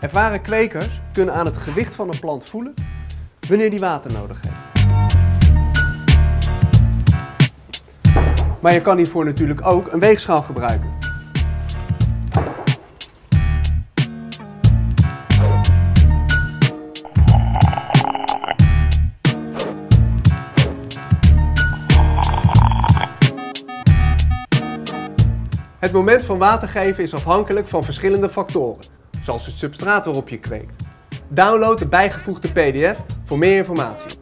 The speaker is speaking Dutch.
Ervaren kwekers kunnen aan het gewicht van een plant voelen wanneer die water nodig heeft. Maar je kan hiervoor natuurlijk ook een weegschaal gebruiken. Het moment van water geven is afhankelijk van verschillende factoren, zoals het substraat waarop je kweekt. Download de bijgevoegde PDF voor meer informatie.